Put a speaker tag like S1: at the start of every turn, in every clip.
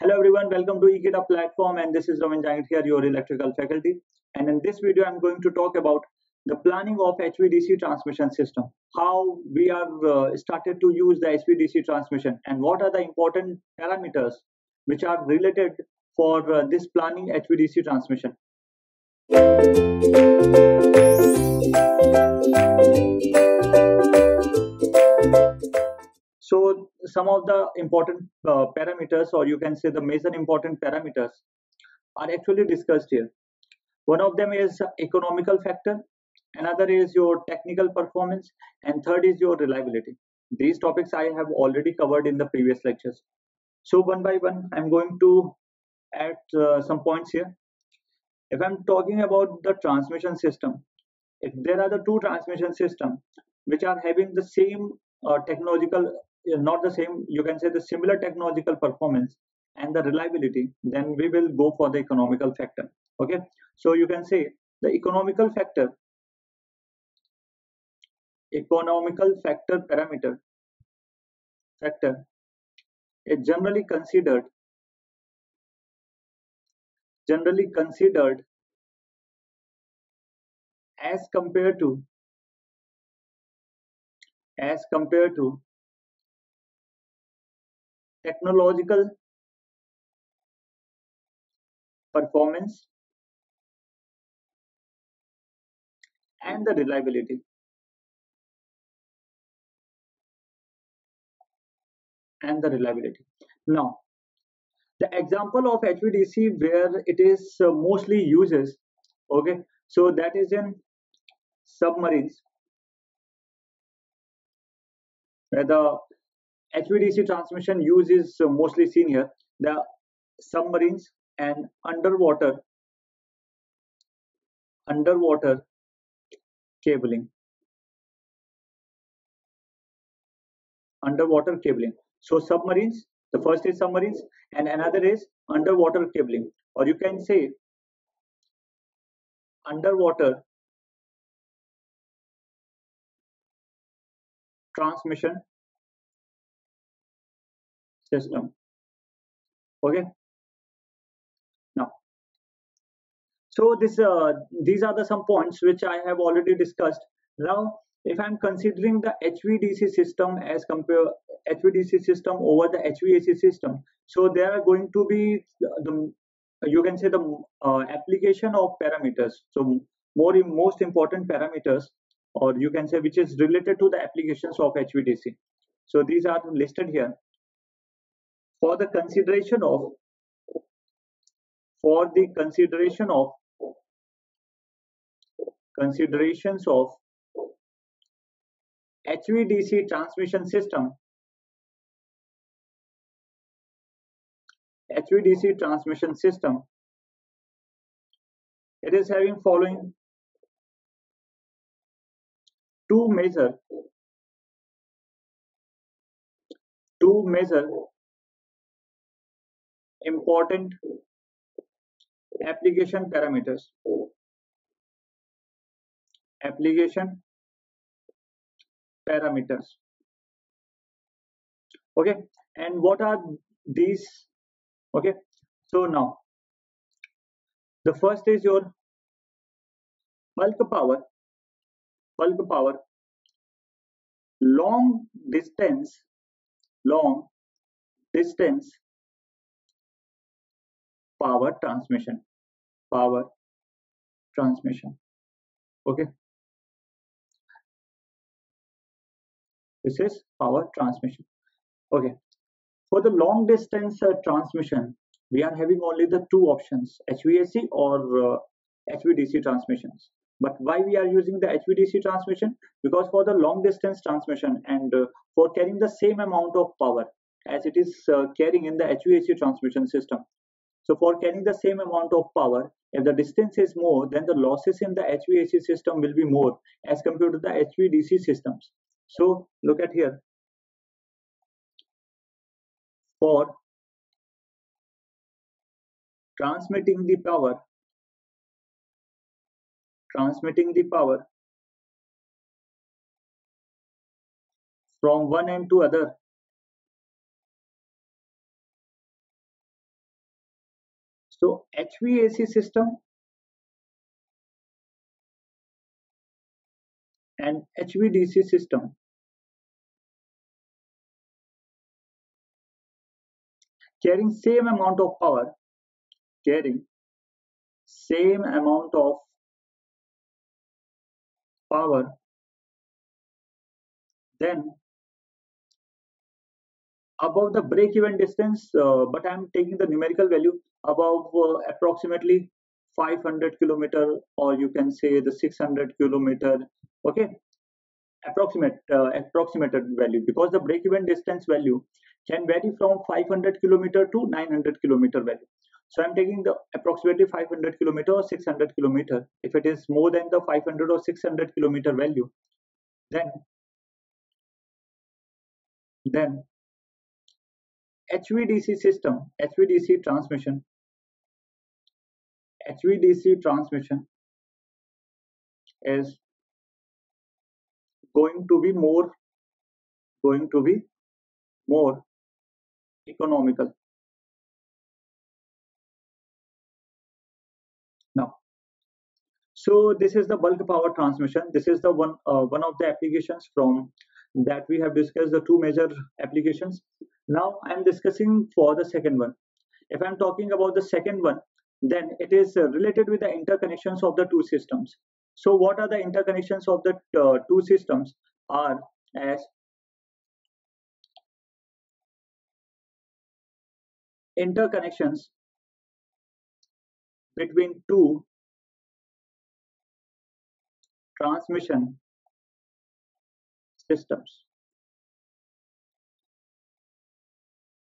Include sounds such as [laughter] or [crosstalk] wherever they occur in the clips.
S1: Hello everyone, welcome to Ekeeda platform and this is Raman Jangid here, your electrical faculty. And in this video, I'm going to talk about the planning of HVDC transmission system, how we are uh, started to use the HVDC transmission and what are the important parameters which are related for uh, this planning HVDC transmission. So some of the important uh, parameters, or you can say the major important parameters, are actually discussed here. One of them is economical factor, another is your technical performance, and third is your reliability. These topics I have already covered in the previous lectures. So one by one, I'm going to add uh, some points here. If I'm talking about the transmission system, if there are the two transmission systems which are having the same uh, technological not the same you can say the similar technological performance and the reliability then we will go for the economical factor okay? So you can say the economical factor economical factor parameter factor is generally considered generally considered as compared to as compared to technological performance and the reliability. And the reliability. Now the example of HVDC where it is uh, mostly uses okay so that is in submarines. Where the HVDC transmission use is uh, mostly seen here. The submarines and underwater underwater cabling. Underwater cabling. So submarines, the first is submarines and another is underwater cabling or you can say underwater transmission system okay? Now so this uh, these are the some points which i have already discussed. Now if i'm considering the hvdc system as compare hvdc system over the hvac system so there are going to be the you can say the uh, application of parameters. So more most important parameters or you can say which is related to the applications of hvdc so these are listed here for the consideration of for the consideration of considerations of HVDC transmission system HVDC transmission system it is having following two major two major important application parameters. Application parameters. Okay and what are these? Okay so now the first is your bulk power bulk power long distance long distance power transmission power transmission. Okay. This is power transmission. Okay. For the long distance uh, transmission we are having only the two options HVAC or uh, HVDC transmissions. But why we are using the HVDC transmission? Because for the long distance transmission and uh, for carrying the same amount of power as it is uh, carrying in the HVAC transmission system so for carrying the same amount of power, if the distance is more, then the losses in the HVAC system will be more as compared to the HVDC systems. So look at here. For transmitting the power, transmitting the power from one end to other So HVAC system and HVDC system carrying same amount of power carrying same amount of power then above the break even distance uh, but i'm taking the numerical value above uh, approximately 500 kilometer or you can say the 600 kilometer okay approximate uh, approximated value because the break even distance value can vary from 500 kilometer to 900 kilometer value so I'm taking the approximately 500 kilometer or 600 kilometer. If it is more than the 500 or 600 kilometer value, then then HVDC system, HVDC transmission, HVDC transmission is going to be more going to be more economical. Now so this is the bulk power transmission. This is the one uh, one of the applications from that we have discussed the two major applications. Now i'm discussing for the second one. If i'm talking about the second one then it is uh, related with the interconnections of the two systems. So what are the interconnections of the uh, two systems? Are as interconnections between two transmission systems.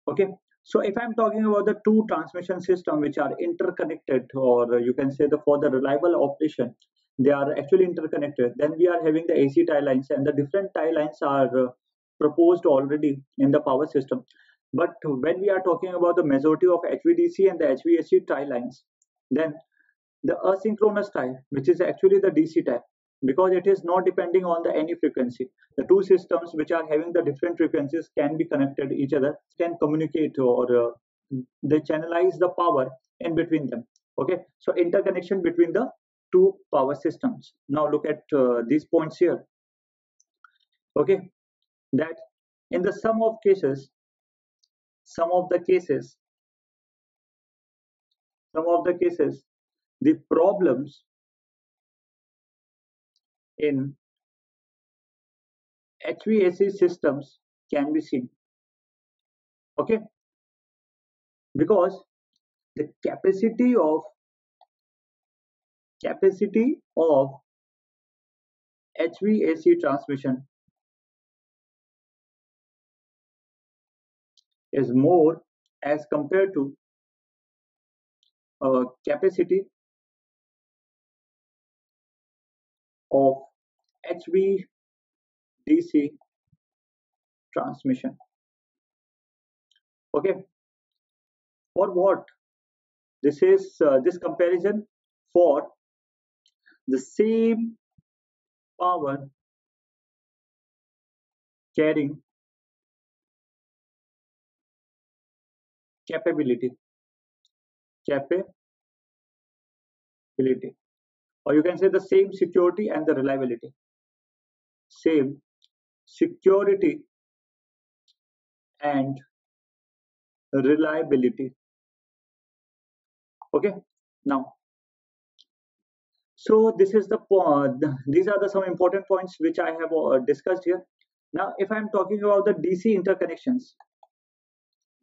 S1: Okay, so if I'm talking about the two transmission system which are interconnected or you can say the for the reliable operation, they are actually interconnected. Then we are having the AC tie lines and the different tie lines are uh, proposed already in the power system. But when we are talking about the majority of HVDC and the HVAC tie lines, then the asynchronous type, which is actually the DC type, because it is not depending on the any frequency. The two systems which are having the different frequencies can be connected to each other, can communicate or uh, they channelize the power in between them. Okay, so interconnection between the two power systems. Now look at uh, these points here. Okay, that in the sum of cases, some of the cases some of the cases the problems in HVAC systems can be seen. Okay, because the capacity of capacity of HVAC transmission is more as compared to uh, capacity of HVDC transmission. Okay, for what? This is uh, this comparison for the same power carrying capability capability or you can say the same security and the reliability same security and reliability. Okay now so this is the uh, these are the some important points which i have uh, discussed here. Now if i'm talking about the dc interconnections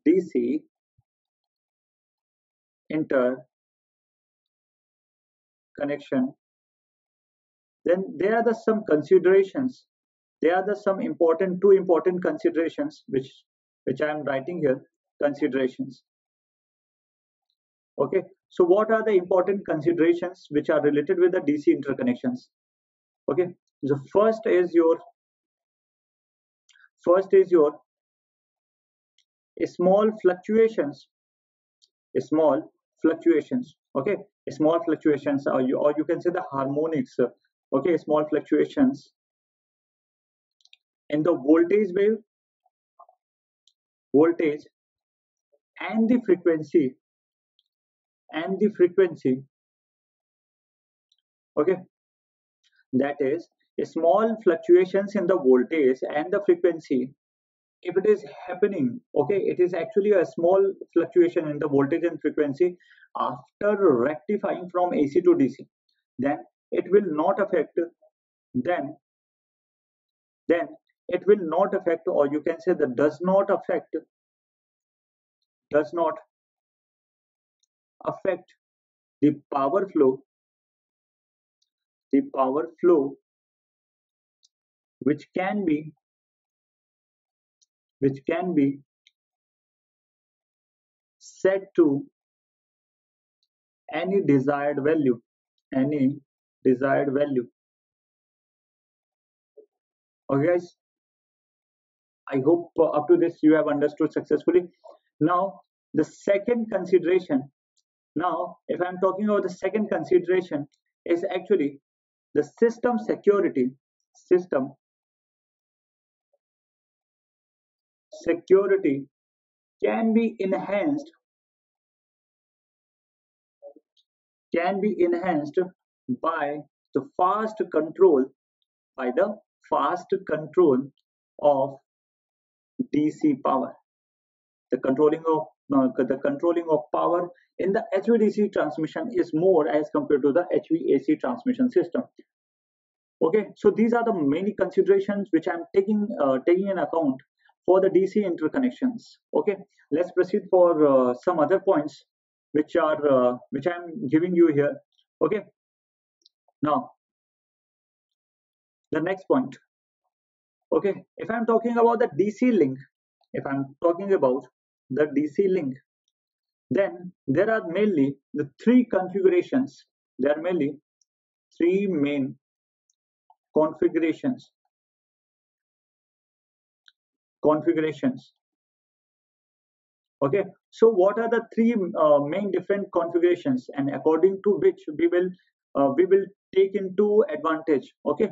S1: dc interconnection then there are the some considerations. There are the some important two important considerations which which i am writing here considerations. Okay so what are the important considerations which are related with the dc interconnections? Okay the first is your first is your small fluctuations small fluctuations. Okay small fluctuations or you, or you can say the harmonics uh, okay small fluctuations. In the voltage wave voltage and the frequency and the frequency okay? That is a small fluctuations in the voltage and the frequency if it is happening okay? It is actually a small fluctuation in the voltage and frequency after rectifying from ac to dc then it will not affect then then it will not affect or you can say that does not affect does not affect the power flow the power flow which can be which can be set to any desired value any desired value. Okay guys. I hope uh, up to this you have understood successfully. Now the second consideration. Now if i'm talking about the second consideration is actually the system security system security can be enhanced can be enhanced by the fast control by the fast control of DC power. The controlling of uh, the controlling of power in the HVDC transmission is more as compared to the HVAC transmission system. Okay so these are the many considerations which i'm taking uh, taking in account for the dc interconnections. Okay let's proceed for uh, some other points which are uh, which i'm giving you here. Okay now the next point. Okay if i'm talking about the dc link if i'm talking about the dc link then there are mainly the three configurations. There are mainly three main configurations. Configurations. Okay so what are the three uh, main different configurations? And according to which we will uh, we will take into advantage okay?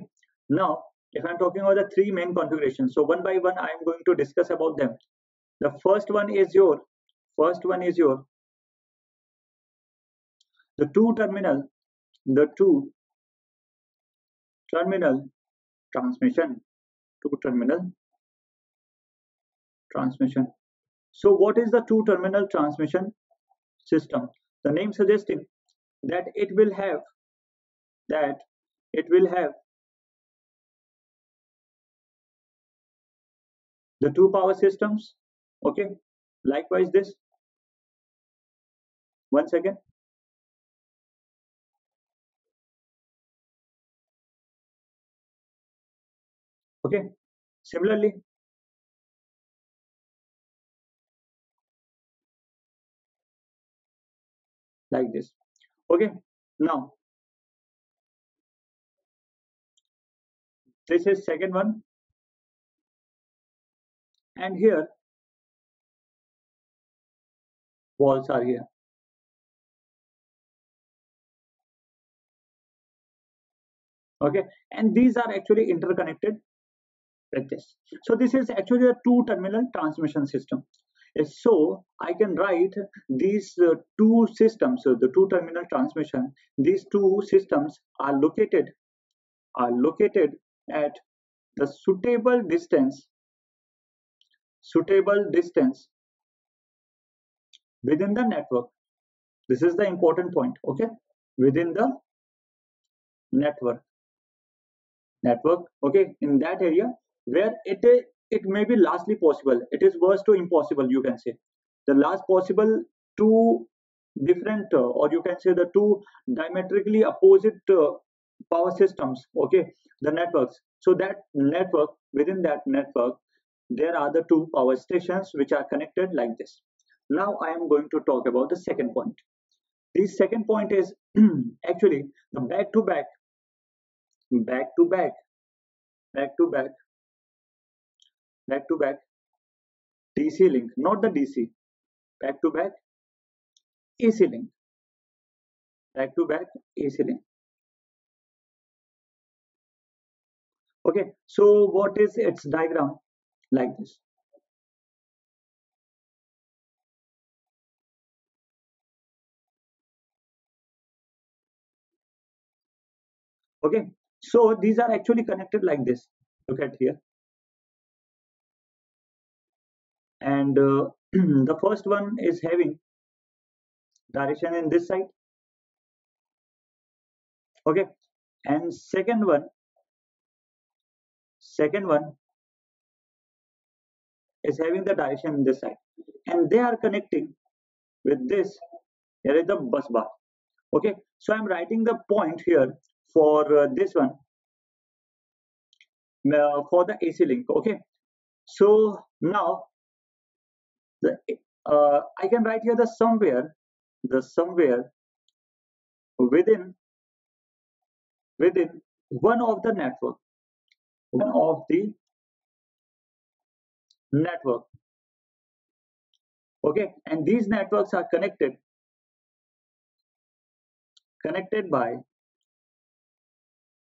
S1: Now if i'm talking about the three main configurations so one by one i am going to discuss about them. The first one is your first one is your the two terminal the two terminal transmission two terminal transmission. So what is the two terminal transmission system? The name suggesting that it will have that it will have. The two power systems okay likewise this. One second okay similarly. Like this. Okay now this is second one. And here walls are here. Okay? And these are actually interconnected like this so this is actually a two terminal transmission system. So i can write these uh, two systems so the two terminal transmission these two systems are located are located at the suitable distance suitable distance within the network. This is the important point okay? Within the network. Network okay in that area where it it may be lastly possible. It is worse to impossible you can say. The last possible two different uh, or you can say the two diametrically opposite uh, power systems okay the networks. So that network within that network there are the two power stations which are connected like this. Now i am going to talk about the second point. The second point is [clears throat] actually the back to back back to back back to back back to back DC link, not the DC, back to back AC link, back to back AC link. okay so what is its diagram like this? Okay so these are actually connected like this. Look at here. And uh, [clears throat] the first one is having direction in this side. Okay and second one second one is having the direction in this side. And they are connecting with this. Here is the bus bar. Okay? So i'm writing the point here for uh, this one. Uh, for the ac link. Okay? So now the uh, i can write here the somewhere the somewhere within within one of the network of the network. Okay and these networks are connected connected by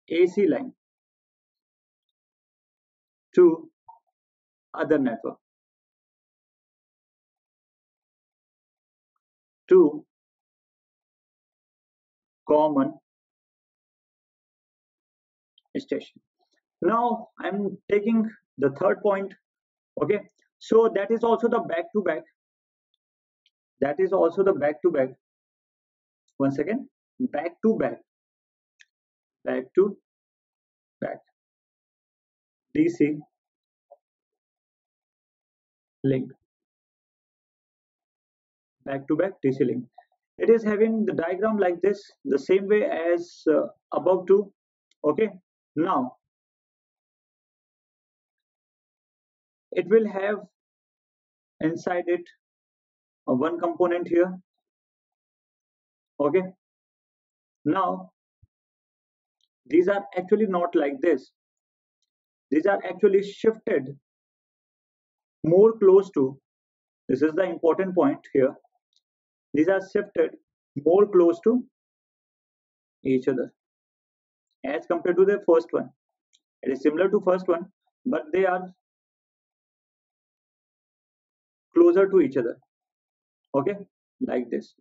S1: AC line to other network to common station now i'm taking the third point okay? So that is also the back to back. That is also the back to back. One second. Back to back. Back to back. Dc link. Back to back dc link. It is having the diagram like this the same way as uh, above two okay? Now it will have inside it uh, one component here. Okay. Now these are actually not like this. These are actually shifted more close to this is the important point here. These are shifted more close to each other as compared to the first one. It is similar to first one but they are closer to each other. Okay? Like this.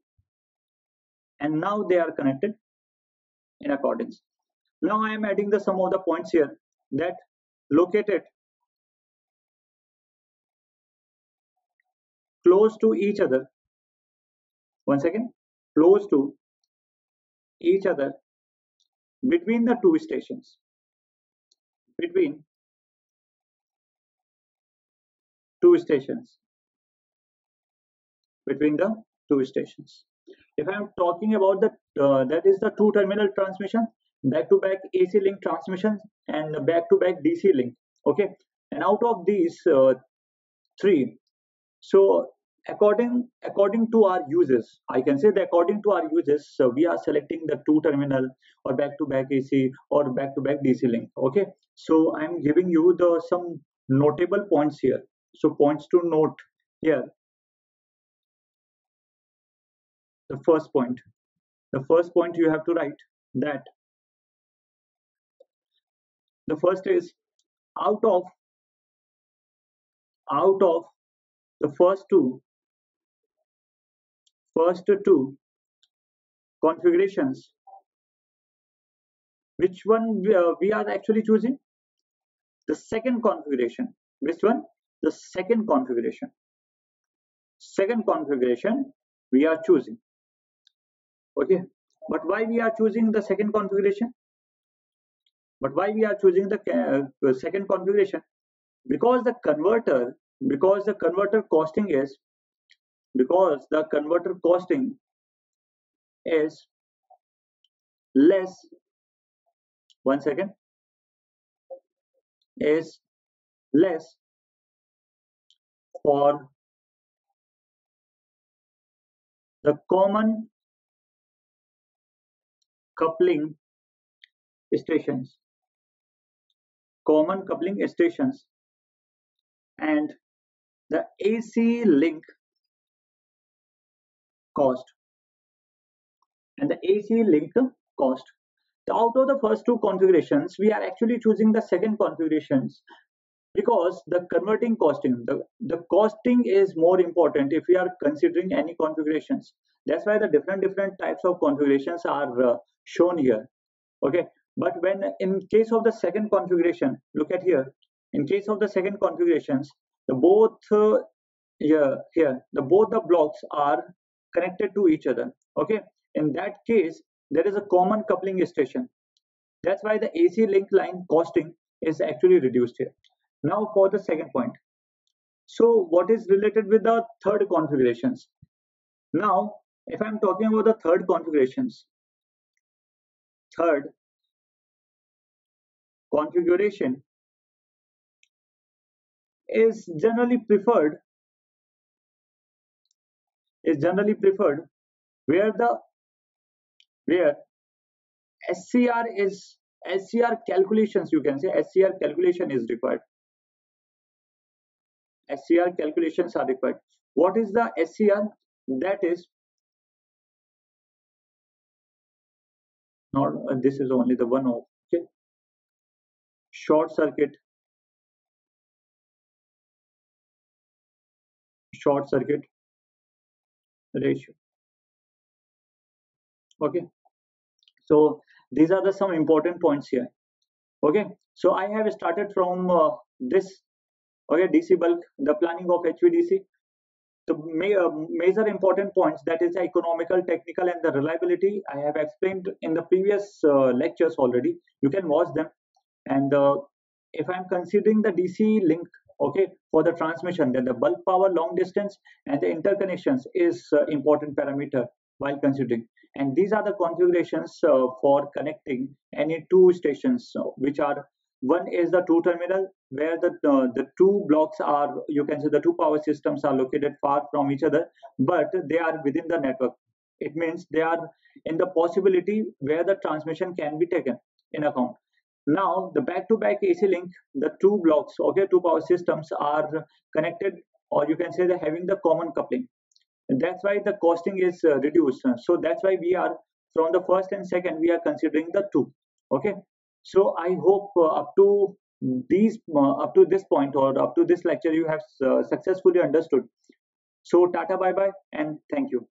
S1: And now they are connected in accordance. Now i am adding the sum of the points here that located close to each other. One second. Close to each other between the two stations. Between two stations between the two stations. If i'm talking about the uh, that is the two terminal transmission back to back ac link transmission and back to back dc link okay? And out of these uh, three so according according to our uses i can say that according to our uses so we are selecting the two terminal or back to back ac or back to back dc link okay? So i'm giving you the some notable points here. So points to note here the first point. The first point you have to write that the first is out of out of the first two first two configurations which one we are, we are actually choosing? The second configuration. Which one? The second configuration. Second configuration we are choosing okay. But why we are choosing the second configuration? But why we are choosing the uh, second configuration? Because the converter because the converter costing is because the converter costing is less one second is less for the common coupling stations common coupling stations and the AC link cost and the AC link cost. Out of the first two configurations, we are actually choosing the second configurations because the converting costing, the, the costing is more important if we are considering any configurations. That's why the different different types of configurations are uh, shown here. Okay, but when in case of the second configuration look at here. In case of the second configurations the both uh, here here the both the blocks are connected to each other. Okay? In that case there is a common coupling station. That's why the ac link line costing is actually reduced here now for the second point. So what is related with the third configurations? Now if i'm talking about the third configurations third configuration is generally preferred is generally preferred where the where SCR is SCR calculations you can say SCR calculation is required SCR calculations are required. What is the SCR that is not uh, this is only the one of okay. Short circuit. Short circuit ratio. Okay. So these are the some important points here. Okay. So i have started from uh, this okay dc bulk the planning of hvdc the ma uh, major important points that is economical technical and the reliability i have explained in the previous uh, lectures already. You can watch them. And uh, if i'm considering the dc link okay for the transmission then the bulk power long distance and the interconnections is uh, important parameter while considering. And these are the configurations uh, for connecting any two stations uh, which are one is the two terminal where the uh, the two blocks are you can say the two power systems are located far from each other but they are within the network it means they are in the possibility where the transmission can be taken in account now the back-to-back AC link, the two blocks, okay, two power systems are connected, or you can say they're having the common coupling. And that's why the costing is uh, reduced. So that's why we are from the first and second we are considering the two. Okay. So I hope uh, up to these uh, up to this point or up to this lecture you have uh, successfully understood. So tata bye bye and thank you.